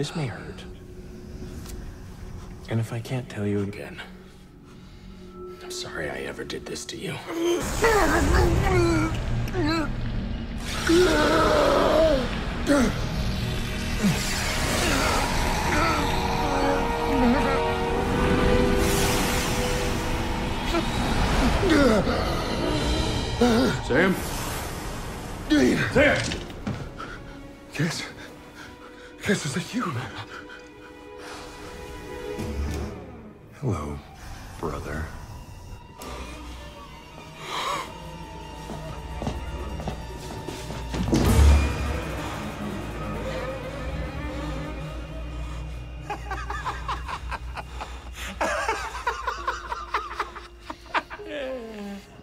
This may hurt. And if I can't tell you again, I'm sorry I ever did this to you. Sam? Sam! Yes. This is a human. Hello, brother.